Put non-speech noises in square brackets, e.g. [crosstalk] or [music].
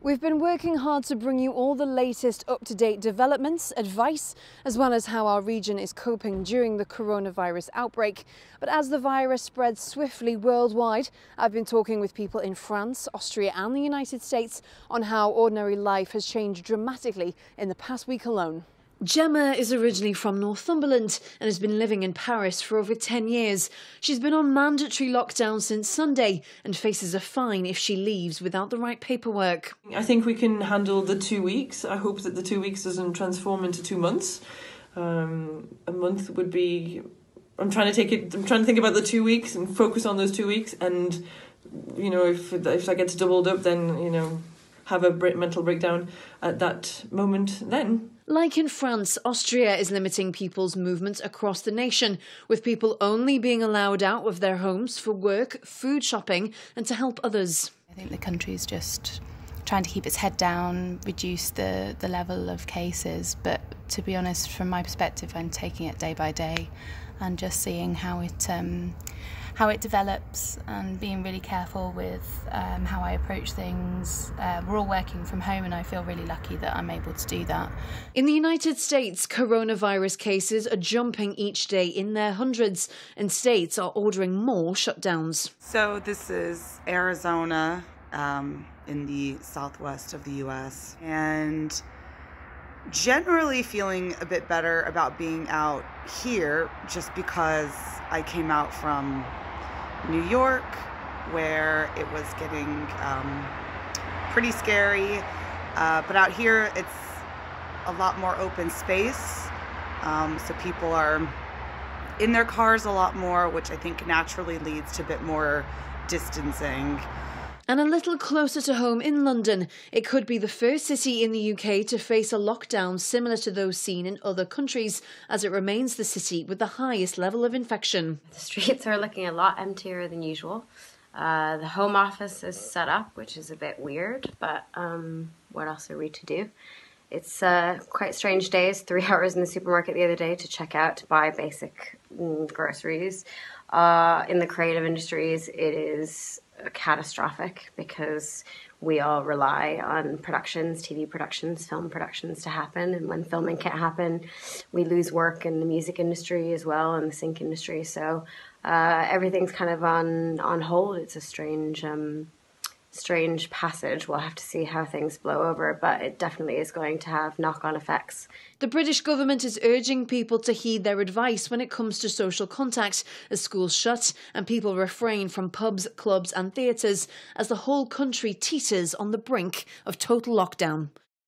We've been working hard to bring you all the latest up to date developments, advice, as well as how our region is coping during the coronavirus outbreak. But as the virus spreads swiftly worldwide, I've been talking with people in France, Austria, and the United States on how ordinary life has changed dramatically in the past week alone. Gemma is originally from Northumberland and has been living in Paris for over 10 years. She's been on mandatory lockdown since Sunday and faces a fine if she leaves without the right paperwork. I think we can handle the two weeks. I hope that the two weeks doesn't transform into two months. Um, a month would be. I'm trying to take it. I'm trying to think about the two weeks and focus on those two weeks. And you know, if if I get doubled up, then you know, have a mental breakdown at that moment. Then like in France, Austria is limiting people's movements across the nation, with people only being allowed out of their homes for work, food shopping, and to help others. I think the country is just trying to keep its head down, reduce the, the level of cases. But to be honest, from my perspective, I'm taking it day by day and just seeing how it um, how it develops and being really careful with um, how I approach things. Uh, we're all working from home, and I feel really lucky that I'm able to do that. In the United States, coronavirus cases are jumping each day in their hundreds, and states are ordering more shutdowns. So, this is Arizona um, in the southwest of the US, and generally feeling a bit better about being out here just because I came out from New York, where it was getting um, pretty scary. Uh, but out here, it's a lot more open space. Um, so people are in their cars a lot more, which I think naturally leads to a bit more distancing. And a little closer to home in London, it could be the first city in the UK to face a lockdown similar to those seen in other countries, as it remains the city with the highest level of infection. The streets are looking a lot emptier than usual. Uh, the home office is set up, which is a bit weird, but um, what else are we to do? It's uh, quite strange days. Three [laughs] hours in the supermarket the other day to check out to buy basic mm, groceries. Uh, in the creative industries, it is catastrophic because we all rely on productions, TV productions, film productions to happen. And when filming can't happen, we lose work in the music industry as well and the sync industry. So uh, everything's kind of on on hold. It's a strange. Um, strange passage. We'll have to see how things blow over, but it definitely is going to have knock on effects. The British government is urging people to heed their advice when it comes to social contact as schools shut and people refrain from pubs, clubs, and theatres as the whole country teeters on the brink of total lockdown.